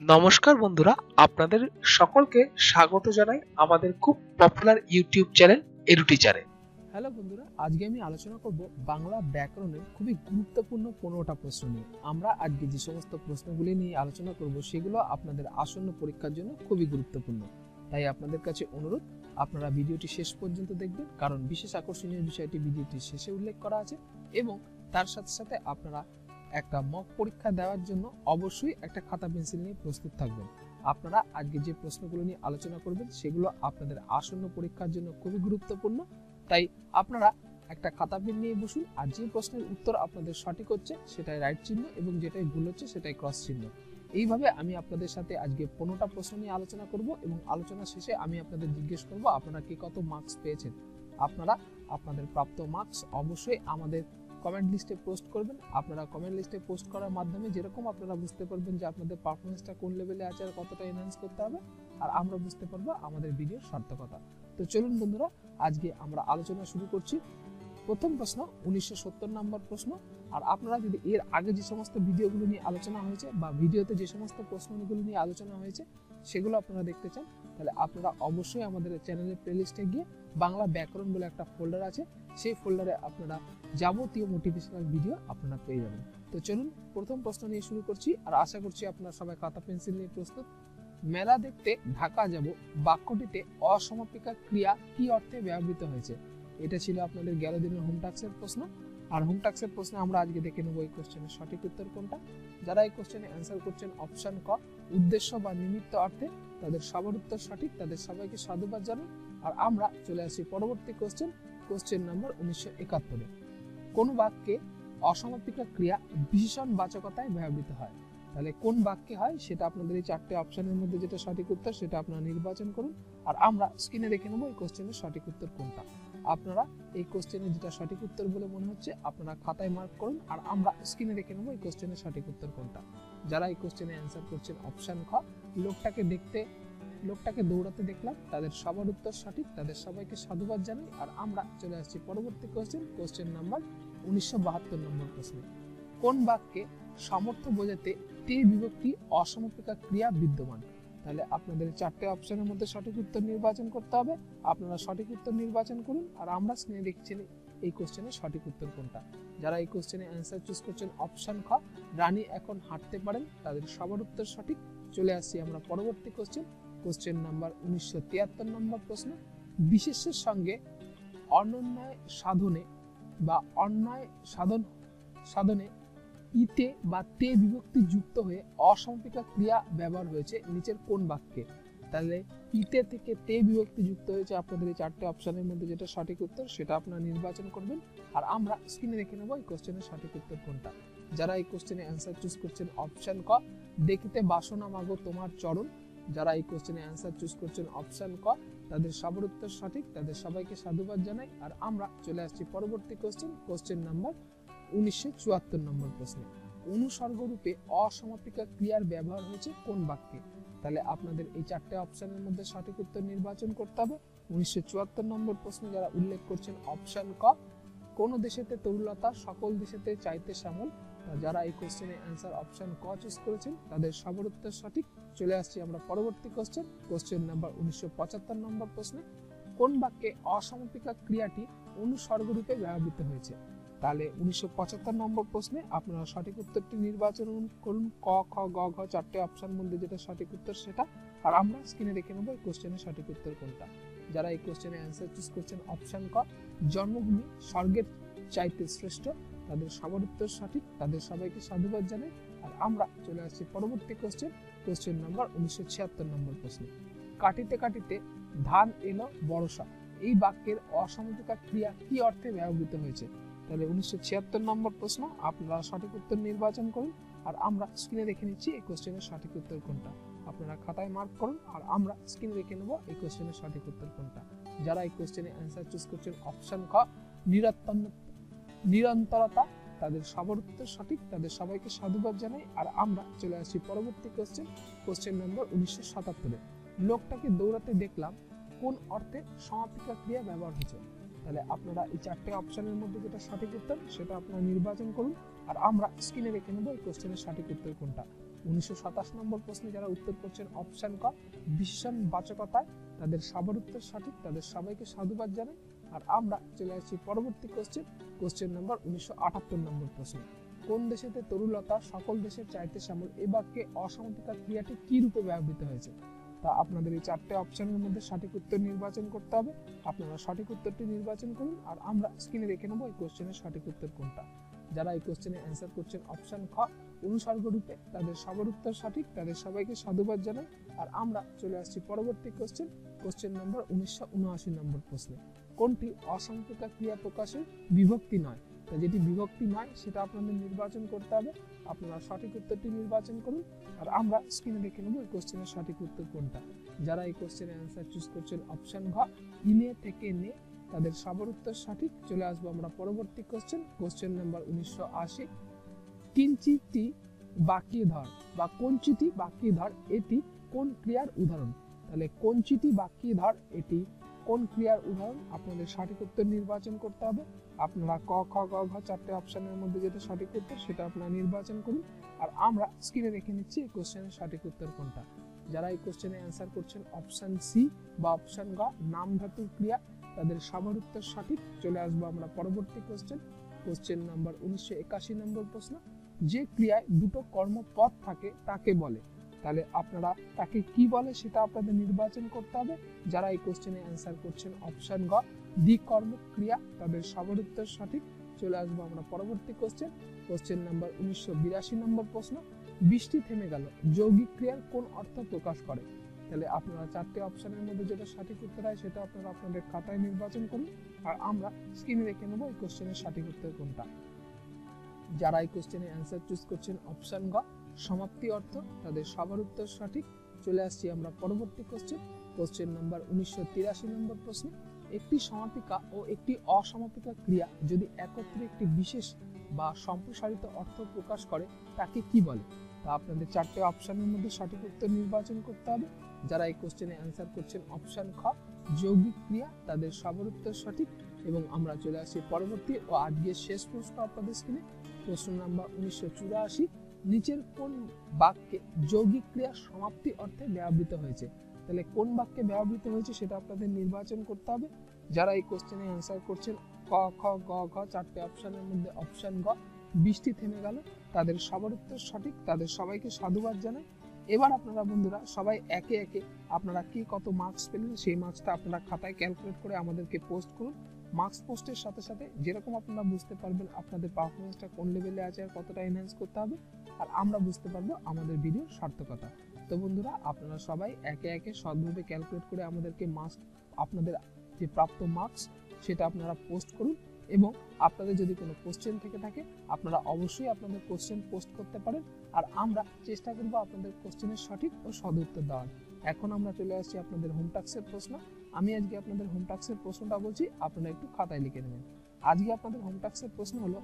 নমস্কার বন্ধুরা, আপনাদের সকলকে স্বাগত জানাই আমাদের খুব পপুলার ইউটিউব চ্যানেল এডুটি চ্যানেল হ্যালো বন্ধুরা, আজকে আমি আলোচনা করব বাংলা ব্যাকরণের খুবই গুরুত্বপূর্ণ পনেরোটা প্রশ্ন নিয়ে। আমরা আজকে যে সমস্ত প্রশ্নগুলি নিয়ে আলোচনা করব, সেগুলো আপনাদের আসন্ন পরীক্ষার জন্য খুবই গুরুত্বপূর্ণ। তাই আপনাদের কাছে অনুরোধ, আপনারা ভিডিওটি শেষ পর্যন্ত দেখবেন, কারণ বিশেষ আকর্ষণীয় বিষয়টি ভিডিওটির শেষে উল্লেখ করা আছে এবং তার সাথে সাথে আপনারা একটা মক পরীক্ষা দেওয়ার জন্য অবশ্যই একটা খাতা পেন্সিল নিয়ে প্রস্তুত থাকবেন। আপনারা আজকে যে প্রশ্নগুলো নিয়ে আলোচনা করবেন, সেগুলো আপনাদের আসন্ন পরীক্ষার জন্য খুবই গুরুত্বপূর্ণ। তাই আপনারা একটা খাতা পেন নিয়ে বসুন আর যে প্রশ্নের উত্তর আপনাদের সঠিক হচ্ছে, সেটাই রাইট চিহ্ন এবং যেটাই ভুল হচ্ছে, সেটাই ক্রস চিহ্ন। এইভাবে আমি আপনাদের সাথে আজকে পনেরোটা প্রশ্ন নিয়ে আলোচনা করব এবং আলোচনা শেষে আমি আপনাদের জিজ্ঞেস করব, আপনারা কি কত মার্কস পেয়েছেন? আপনারা, আপনাদের প্রাপ্ত মার্কস অবশ্যই আমাদের কমেন্ট লিস্টে পোস্ট করবেন। আপনারা কমেন্ট লিস্টে পোস্ট করার মাধ্যমে যেরকম আপনারা বুঝতে পারবেন যে আপনাদের পারফরমেন্সটা কোন লেভেলে আছে আর কতটা এনহান্স করতে হবে, আর আমরা বুঝতে পারব আমাদের ভিডিওর সার্থকতা। তো চলুন বন্ধুরা, আজকে আমরা আলোচনা শুরু করছি। প্রথম প্রশ্ন, উনিশশো সত্তর নম্বর প্রশ্ন। আর আপনারা যদি এর আগে যে সমস্ত ভিডিওগুলো নিয়ে আলোচনা হয়েছে বা ভিডিওতে যে সমস্ত প্রশ্নগুলো নিয়ে আলোচনা হয়েছে, সেগুলো আপনারা দেখতে চান, তাহলে আপনারা অবশ্যই আমাদের চ্যানেলের প্লেলিস্টে গিয়ে বাংলা ব্যাকরণ বলে একটা ফোল্ডার আছে, সেই ফোল্ডারে আপনারা যাবতীয় মোটিভেশনাল ভিডিও আপনারা পেয়ে যাবেন। তো চলুন, প্রথম প্রশ্ন নিয়ে শুরু করছি আর আশা করছি আপনারা সবাই খাতা, পেন্সিল নিয়ে প্রস্তুত মেলা দেখতে ঢাকা যাব, বাক্যটিতে অসমাপিকা ক্রিয়া কি অর্থে ব্যবহৃত হয়েছে? এটা ছিল আপনাদের গেল দিনের হোম টাক্সের প্রশ্ন। আর হোম টাক্সের প্রশ্নে আমরা আজকে দেখে নেব এই কোশ্চেনের সঠিক উত্তর কোনটা। যারা এই কোশ্চেনে অ্যান্সার করছেন অপশন ক, উদ্দেশ্য বা নিমিত্ত অর্থে, তাদের সবার উত্তর সঠিক, তাদের সবাইকে সাধুবাদ জানাই। আর আমরা চলে আসি পরবর্তী কোশ্চেন কোশ্চেন নাম্বার উনিশশো একাত্তরে। কোন বাক্যে অসমাপিকা ক্রিয়া বিশেষণ বাচকতায় ব্যবহৃত হয়? তাহলে কোন বাক্যে হয়? সেটা আপনাদের এই চারটে অপশনের মধ্যে যেটা সঠিক উত্তর, সেটা আপনারা নির্বাচন করুন। আর আমরা স্ক্রিনে দেখে নেব এই কোশ্চেনের সঠিক উত্তর কোনটা। আপনারা এই কোশ্চেনের যেটা সঠিক উত্তর বলে মনে হচ্ছে, আপনারা খাতায় মার্ক করুন। আর আমরা স্ক্রিনে দেখে নেব এই কোশ্চেনের সঠিক উত্তর কোনটা। যারা এই কোশ্চেনে অ্যান্সার করছেন অপশান খ, লোকটাকে দেখতে লোকটাকে দৌড়াতে দেখলাম, তাদের সবার উত্তর সঠিক, তাদের সবাইকে সাধুবাদ জানাই, আর আমরা চলে আসছি পরবর্তী কোশ্চেন কোশ্চেন নাম্বার উনিশশো বাহাত্তর নম্বর প্রশ্ন। কোন বাক্যে সমর্থ বোঝাতে তে বিভক্তি অসমাপিকা ক্রিয়া বিদ্যমান? তাহলে আপনাদের চারটে অপশনের মধ্যে সঠিক উত্তর নির্বাচন করতে হবে। আপনারা সঠিক উত্তর নির্বাচন করুন, আর আমরা স্ক্রিনে দেখছি এই কোশ্চেনের সঠিক উত্তর কোনটা। যারা এই কোশ্চেনে অ্যান্সার চুজ করছেন অপশন খ, রানী এখন হাঁটতে পারেন, তাদের সবার উত্তর সঠিক। চলে আসছি আমরা পরবর্তী কোশ্চেন কোশ্চেন নাম্বার উনিশশো তিয়াত্তর নম্বর প্রশ্ন। বিশেষের সঙ্গে অনন্যায় সাধনে বা অন্যায় সাধন, সাধনে ইতে বা তে বিভক্তি যুক্ত হয়ে অসম্পিকা ক্রিয়া ব্যবহার হয়েছে নিচের কোন বাক্যে? তাহলে ইতে থেকে তে বিভক্তি যুক্ত হয়েছে আপনাদের এই চারটে অপশনের মধ্যে যেটা সঠিক উত্তর, সেটা আপনারা নির্বাচন করবেন। আর আমরা স্ক্রিনে দেখে নেব এই কোশ্চেনের সঠিক উত্তর কোনটা। যারা এই কোশ্চেনে অ্যান্সার চুজ করছেন অপশন ক, দেখিতে বাসনা মাগো তোমার চরণ। যারা এই কোশ্চেনে অ্যান্সার চুজ করছেন অপশন ক, তাদের সবার উত্তর সঠিক, তাদের সবাইকে সাধুবাদ জানাই। আর আমরা চলে আসছি পরবর্তী কোশ্চেন কোশ্চেন নাম্বার উনিশশো চুয়াত্তর নম্বর প্রশ্নে। অনুসর্গরূপে অসমাপিকা ক্রিয়ার ব্যবহার হয়েছে কোন বাক্যে? তাহলে আপনাদের এই চারটে অপশনের মধ্যে সঠিক উত্তর নির্বাচন করতে হবে। উনিশশো চুয়াত্তর নম্বর প্রশ্নে যারা উল্লেখ করছেন অপশন ক কোন দেশেতে তরুলতা সকল দেশেতে চাইতে শ্যামল যারা এই কোশ্চেনে অ্যান্সার অপশন ক চুজ করেছেন, তাদের সবার উত্তর সঠিক। চলে আসছি আমরা পরবর্তী কোশ্চেন কোশ্চেন নাম্বার উনিশশো পঁচাত্তর নম্বর প্রশ্নে। কোন বাক্যে অসমাপিকা ক্রিয়াটি অনুসর্গরূপে ব্যবহৃত হয়েছে? তাহলে উনিশশো পঁচাত্তর নম্বর প্রশ্নে আপনারা সঠিক উত্তরটি নির্বাচন করুন। ক, খ, গ, ঘ চারটে অপশন মধ্যে যেটা সঠিক উত্তর সেটা। আর আমরা স্ক্রিনে দেখে নেব এই কোশ্চেনের সঠিক উত্তর কোনটা। যারা এই কোশ্চেনে অ্যান্সার চুজ করছেন অপশন ক। জন্মভূমি, স্বর্গের চাইতে শ্রেষ্ঠ, তাদের সবার উত্তর সঠিক, তাদের সবাইকে সাধুবাদ জানাই। আর আমরা চলে আসছি পরবর্তী কোশ্চেন কোশ্চেন নাম্বার উনিশশো ছিয়াত্তর নম্বর প্রশ্ন। কাটিতে কাটিতে ধান এলো বর্ষা। এই বাক্যের অসমাপিকা ক্রিয়া কি অর্থে ব্যবহৃত হয়েছে? তাহলে উনিশশো ছিয়াত্তর নম্বর প্রশ্ন, আপনারা সঠিক উত্তর নির্বাচন করুন। আর আমরা স্ক্রিনে দেখে নিচ্ছি এই কোশ্চেনের সঠিক উত্তর কোনটা। আপনারা খাতায় মার্ক করুন, আর আমরা স্ক্রিনে দেখে নেব এই কোশ্চেনের সঠিক উত্তর কোনটা। যারা এই কোশ্চেনে অ্যান্সার চুজ করছেন অপশন খ নিরন্তর নিরন্তরতা, তাদের সবার উত্তর সঠিক, তাদের সবাইকে সাধুবাদ জানাই। আর আমরা চলে আসি পরবর্তী কোশ্চেন কোশ্চেন নম্বর উনিশশো সাতাত্তরে। লোকটাকে দৌড়াতে দেখলাম, কোন অর্থে সমাপিকা ক্রিয়া ব্যবহার হয়েছে? তাহলে আপনারা এই চারটে অপশনের মধ্যে যেটা সঠিক উত্তর, সেটা আপনারা নির্বাচন করুন। আর আমরা স্ক্রিনে রেখে নেব এই কোশ্চেনের সঠিক উত্তর কোনটা। উনিশশো সাতাশ নম্বর প্রশ্নে যারা উত্তর করছেন অপশন ক বিশেষণ বাচকতায় তাদের সবার উত্তর সঠিক, তাদের সবাইকে সাধুবাদ জানাই। আর আমরা চলে আসছি পরবর্তী কোশ্চেন কোশ্চেন নাম্বার উনিশশো আটাত্তর নম্বর প্রশ্ন। কোন দেশেতে তরুলতা সকল দেশের চাইতে শ্যামল? এ বাক্যে অসমাপিকা ক্রিয়াটি কি রূপে ব্যবহৃত হয়েছে? তা আপনাদের এই চারটে অপশনের মধ্যে সঠিক উত্তর নির্বাচন করতে হবে। আপনারা সঠিক উত্তরটি নির্বাচন করুন আর আমরা স্ক্রিনে রেখে নেব এই কোশ্চেনের সঠিক উত্তর কোনটা। যারা এই কোশ্চেনে অ্যান্সার করছেন অপশন খ অনুসর্গ রূপে তাদের সবার উত্তর সঠিক, তাদের সবাইকে সাধুবাদ জানাই। আর আমরা চলে আসছি পরবর্তী কোশ্চেন কোশ্চেন নম্বর উনিশশো উনআশি নম্বর প্রশ্নে। কোনটি অসংখ্যিকা ক্রিয়া প্রকাশের বিভক্তি নয়? তা যেটি বিভক্তি নয়, সেটা আপনাদের নির্বাচন করতে হবে। আপনারা সঠিক উত্তরটি নির্বাচন করুন। আর আমরা স্ক্রিনে দেখে নেব এই কোশ্চেনের সঠিক উত্তর কোনটা। যারা এই কোশ্চেনের অ্যান্সার চুজ করছেন অপশন ঘ, ইনে থেকে নে, তাদের সবার উত্তর সঠিক। চলে আসব আমরা পরবর্তী কোশ্চেন কোশ্চেন নাম্বার উনিশশো আশি। কিঞ্চিটি বাকি ধর, বা কঞ্চিটি বাকি ধর, এটি কোন ক্রিয়ার উদাহরণ? তাহলে কঞ্চিটি বাকি ধর, এটি কোন ক্রিয়ার উদাহরণ? আপনাদের সঠিক উত্তর নির্বাচন করতে হবে। আপনারা ক, খ, গ, ঘ চারটে অপশনের মধ্যে যেটা সঠিক উত্তর সেটা আপনারা নির্বাচন করুন। আর আমরা স্ক্রিনে রেখে নিচ্ছি এই কোশ্চেনের সঠিক উত্তর কোনটা। যারা এই কোশ্চেনে অ্যান্সার করছেন অপশন সি বা অপশন গ, নাম ধাতুর ক্রিয়া, তাদের সবার উত্তর সঠিক। চলে আসব আমরা পরবর্তী কোশ্চেন কোশ্চেন নাম্বার উনিশশো একাশি নম্বর প্রশ্ন। যে ক্রিয়ায় দুটো কর্মপদ থাকে তাকে বলে। তাহলে আপনারা তাকে কি বলে সেটা আপনাদের নির্বাচন করতে হবে। যারা এই কোশ্চেনে অ্যান্সার করছেন অপশন গ দ্বিকর্ম ক্রিয়া তাদের সবার উত্তর সঠিক। চলে আসব আমরা পরবর্তী কোশ্চেন কোশ্চেন নাম্বার উনিশশো বিরাশি নম্বর প্রশ্ন। বৃষ্টি থেমে গেল, যৌগিক ক্রিয়ার কোন অর্থ প্রকাশ করে? তাহলে আপনারা চারটে অপশনের মধ্যে যেটা সঠিক উত্তর হয় সেটা আপনারা আপনাদের খাতায় নির্বাচন করুন। আর আমরা স্ক্রিনে রেখে নেব এই কোশ্চেনের সঠিক উত্তর কোনটা। যারা এই কোশ্চেনে অ্যান্সার চুজ করছেন অপশন গ, সমাপ্তি অর্থ, তাদের সবার উত্তর সঠিক। চলে আসছি আমরা পরবর্তী কোশ্চেন কোশ্চেন নাম্বার উনিশশো তিরাশি নম্বর প্রশ্ন। একটি সমাপিকা ও একটি অসমাপিকা ক্রিয়া যদি একত্রে একটি বিশেষ বা সম্প্রসারিত অর্থ প্রকাশ করে, তাকে কি বলে? তা আপনাদের চারটে অপশনের মধ্যে সঠিক উত্তর নির্বাচন করতে হবে। যারা এই কোশ্চেনে অ্যান্সার করছেন অপশন খ, যৌগিক ক্রিয়া, তাদের সবার উত্তর সঠিক। এবং আমরা চলে আসি পরবর্তী ও আজকের শেষ প্রশ্ন আপনাদের স্ক্রিনে প্রশ্ন নাম্বার উনিশশো চুরাশি, নিচের কোন বাক্যে যৌগিক ক্রিয়া সমাপ্তি অর্থে ব্যবহৃত হয়েছে? তাহলে কোন বাক্যে ব্যবহৃত হয়েছে সেটা আপনাদের নির্বাচন করতে হবে। যারা এই কোশ্চেনে অ্যান্সার করছেন, ক, খ, গ, ঘ, চারটে অপশানের মধ্যে অপশান গ, বৃষ্টি থেমে গেল, তাদের সবার উত্তর সঠিক, তাদের সবাইকে সাধুবাদ জানাই। এবার আপনারা বন্ধুরা সবাই একে একে আপনারা কি কত মার্কস পেলেন, সেই মার্কসটা আপনারা খাতায় ক্যালকুলেট করে আমাদেরকে পোস্ট করুন। মার্কস পোস্টের সাথে সাথে যেরকম আপনারা বুঝতে পারবেন আপনাদের পারফরমেন্সটা কোন লেভেলে আছে আর কতটা এনহ্যান্স করতে হবে, আর আমরা বুঝতে পারব আমাদের ভিডিওর সার্থকতা। তো বন্ধুরা, আপনারা সবাই একে একে সৎভাবে ক্যালকুলেট করে আমাদেরকে মার্কস আপনাদের যে প্রাপ্ত মার্কস সেটা আপনারা পোস্ট করুন এবং আপনাদের যদি কোনো কোশ্চেন থেকে থাকে, আপনারা অবশ্যই আপনাদের কোশ্চেন পোস্ট করতে পারেন আর আমরা চেষ্টা করব আপনাদের কোশ্চেনের সঠিক ও সদ উত্তর দেওয়ার। এখন আমরা চলে আসছি আপনাদের হোম টাক্সের প্রশ্ন। আমি আজকে আপনাদের হোম টাক্সের প্রশ্নটা বলছি, আপনারা একটু খাতায় লিখে নেবেন। আজকে আপনাদের হোম টাক্সের প্রশ্ন হলো,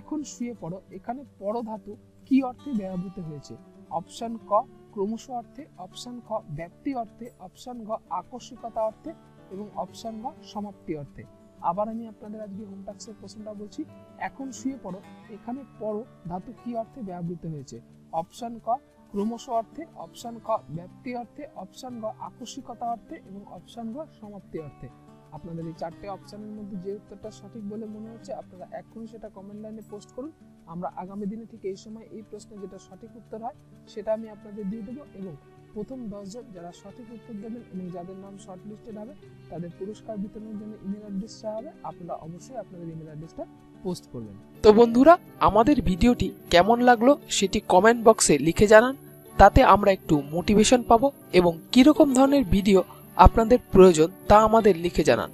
এখন শুয়ে পড়ো, এখানে পড়ো ধাতু কি অর্থে ব্যবহৃত হয়েছে? অপশন ক, ক্রমশ অর্থে অপশন খ, ব্যাপ্তি অর্থে অপশন ঘ আকস্মিকতা অর্থে, এবং অপশন ঘ সমাপ্তি অর্থে। আবার আমি আপনাদের আজকে হোম টাক্সের প্রশ্নটা বলছি, এখন শুয়ে পড়ো, এখানে পড়ো ধাতু কি অর্থে ব্যবহৃত হয়েছে? অপশন ক ক্রমশ অর্থে অপশন ক ব্যাপ্তি অর্থে অপশন গ আকস্মিকতা অর্থে এবং অপশন গ সমাপ্তি অর্থে। আপনাদের এই চারটে অপশনের মধ্যে যে উত্তরটা সঠিক বলে মনে হচ্ছে, আপনারা এখনই সেটা কমেন্ট লাইনে পোস্ট করুন। আমরা আগামী দিনে ঠিক এই সময় এই প্রশ্নে যেটা সঠিক উত্তর হয়, সেটা আমি আপনাদের দিয়ে দেবো এবং প্রথম দশজন যারা সঠিক উত্তর দেবেন এবং যাদের নাম শর্ট লিস্টেড হবে, তাদের পুরস্কার বিতরণের জন্য ইমেল অ্যাড্রেস চাওয়া হবে। আপনারা অবশ্যই আপনাদের ইমেল অ্যাড্রেসটা পোস্ট করবেন। তো বন্ধুরা, আমাদের ভিডিওটি কেমন লাগল সেটি কমেন্ট বক্সে লিখে জানান। তাতে আমরা একটু মোটিভেশন পাবো এবং কীরকম ধরনের ভিডিও আপনাদের প্রয়োজন তা আমাদের লিখে জানান।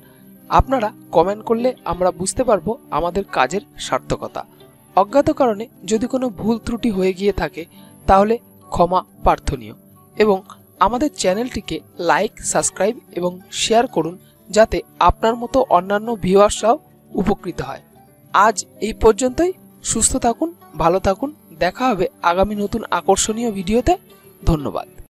আপনারা কমেন্ট করলে আমরা বুঝতে পারব আমাদের কাজের সার্থকতা। অজ্ঞাত কারণে যদি কোনো ভুল ত্রুটি হয়ে গিয়ে থাকে, তাহলে ক্ষমা প্রার্থনীয় এবং আমাদের চ্যানেলটিকে লাইক সাবস্ক্রাইব এবং শেয়ার করুন যাতে আপনার মতো অন্যান্য ভিউয়ার্সরাও উপকৃত হয়। আজ এই পর্যন্তই। সুস্থ থাকুন, ভালো থাকুন। দেখা হবে আগামী নতুন আকর্ষণীয় ভিডিওতে। ধন্যবাদ।